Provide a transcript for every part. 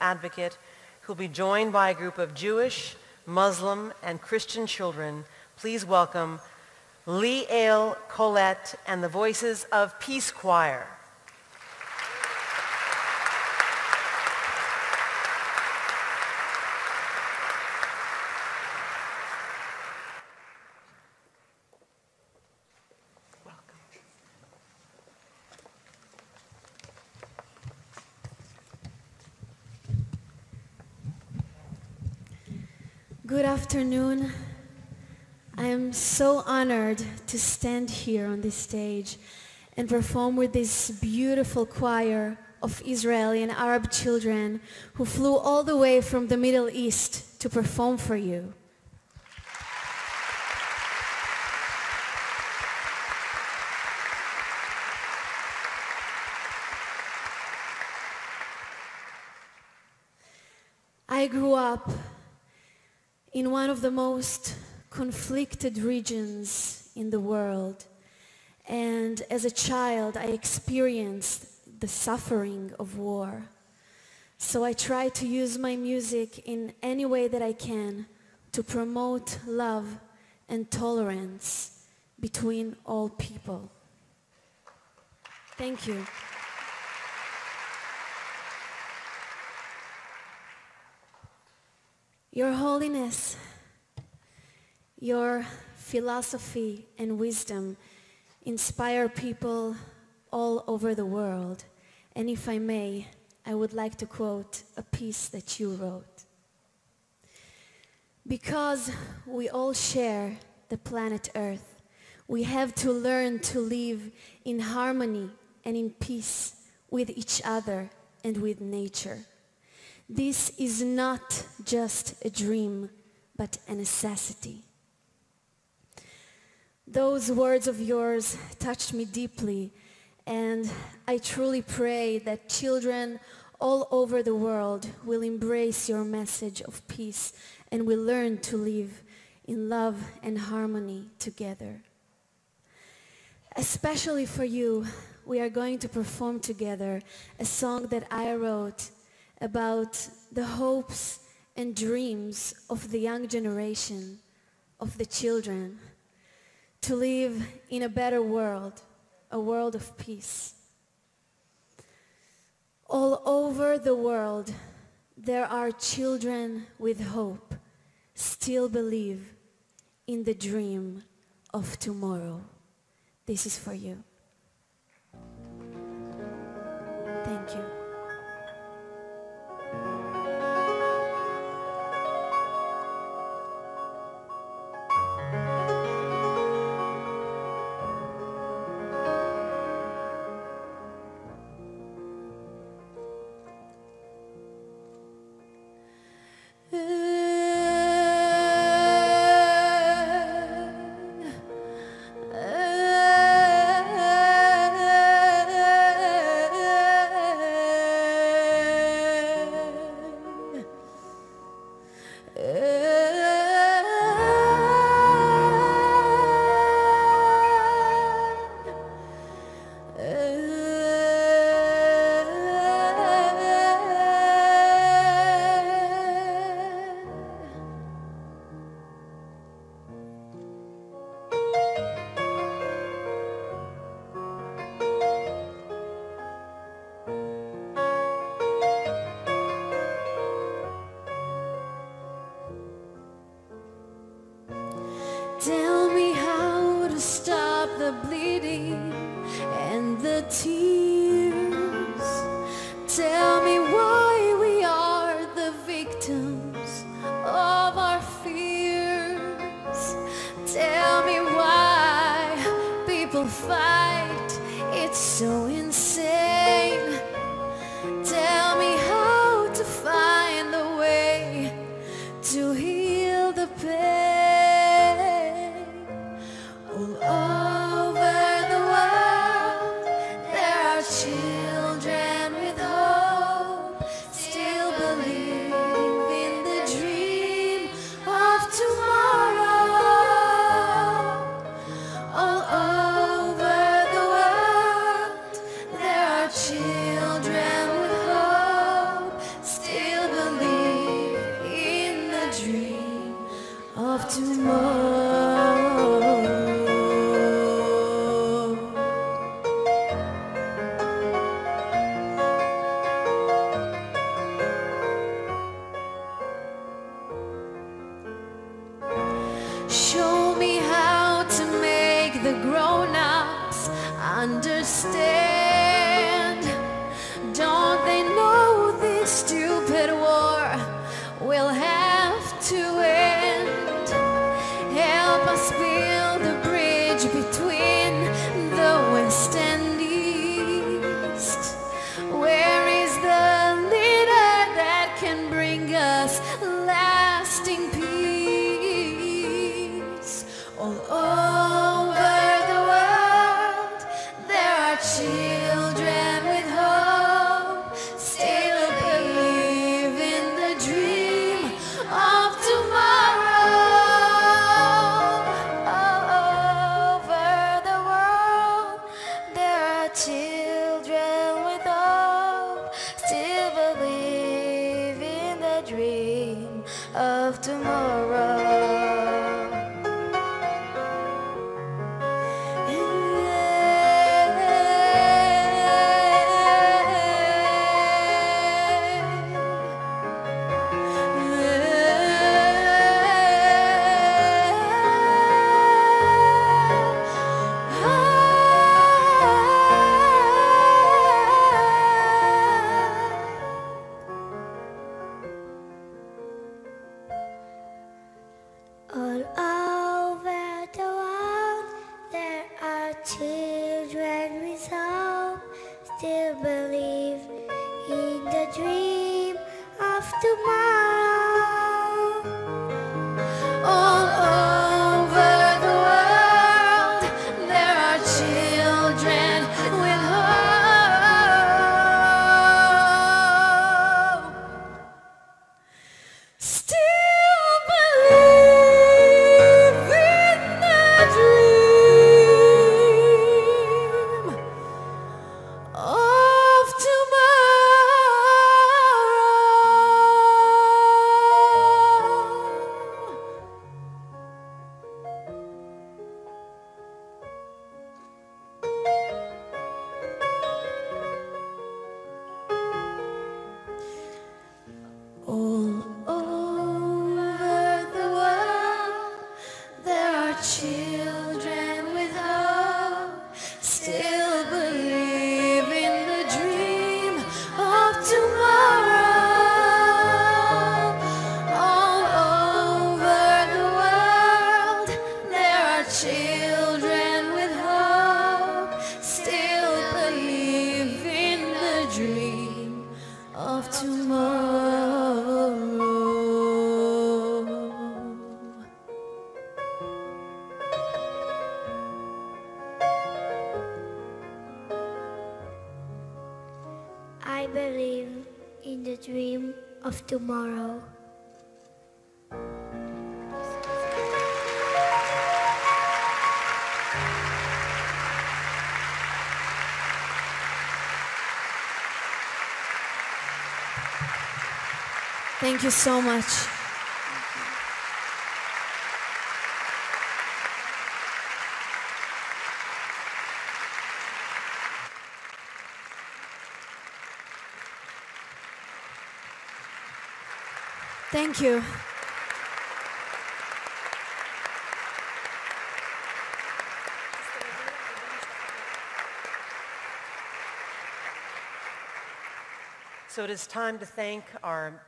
advocate who will be joined by a group of Jewish, Muslim, and Christian children. Please welcome Lee Liel Kolet and the voices of Peace Choir. Good afternoon. I am so honored to stand here on this stage and perform with this beautiful choir of Israeli and Arab children who flew all the way from the Middle East to perform for you. I grew up in one of the most conflicted regions in the world. And as a child, I experienced the suffering of war. So I try to use my music in any way that I can to promote love and tolerance between all people. Thank you. Your Holiness, your philosophy and wisdom inspire people all over the world. And if I may, I would like to quote a piece that you wrote. Because we all share the planet Earth, we have to learn to live in harmony and in peace with each other and with nature. This is not just a dream, but a necessity. Those words of yours touched me deeply, and I truly pray that children all over the world will embrace your message of peace and will learn to live in love and harmony together. Especially for you, we are going to perform together a song that I wrote about the hopes and dreams of the young generation, of the children, to live in a better world, a world of peace. All over the world, there are children with hope, still believe in the dream of tomorrow. This is for you. To stop the bleeding and the tears. Tell me why stand. Tomorrow. Tomorrow. Thank you so much. Thank you. So it is time to thank our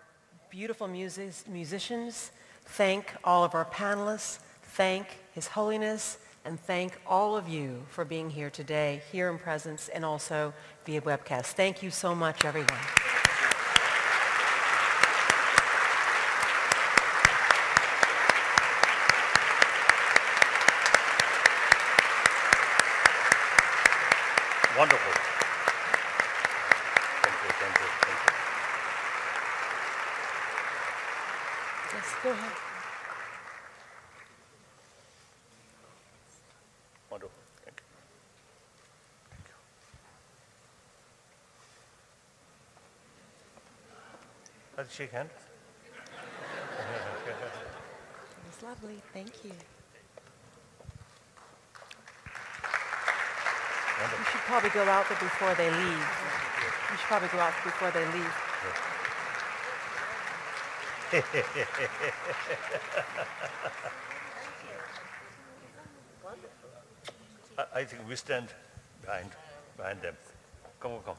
beautiful musis- musicians, thank all of our panelists, thank His Holiness, and thank all of you for being here today, here in presence, and also via webcast. Thank you so much, everyone. Wonderful. Thank you, thank you, thank you. Yes, go ahead. Wonderful. Thank you. Thank you. Let's shake hands. It was lovely. Thank you. You should probably go out there before they leave. You should probably go out before they leave. I, I think we stand behind. behind them. Come, come, come.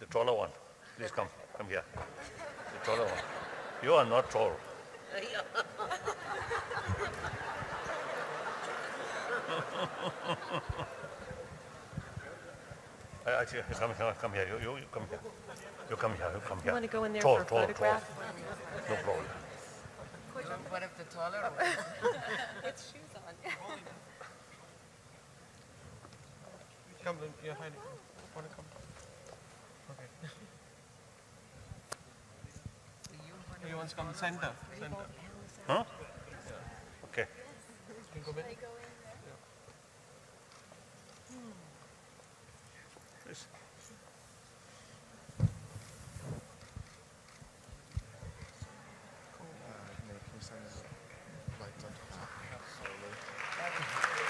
The taller one, please come, come here. The taller one. You are not tall. Uh, Actually, come, come, come here. You, you, you come here. You come here. You come here. You want to go in there tall, for a tall, photograph? Tall. No problem. What if the taller one? Come, you're hiding. Want to come? Okay. You want to come center? Center. Huh? Okay. Can You go back. Please. making some lights on top slowly.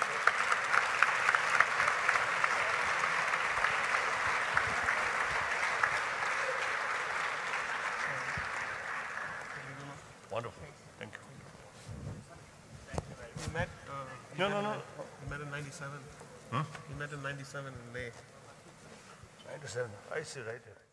Wonderful. Thank you. We met. Uh, No, no, in no. ni- We met in '97. We met in '97 in Leh. 97. I see right here.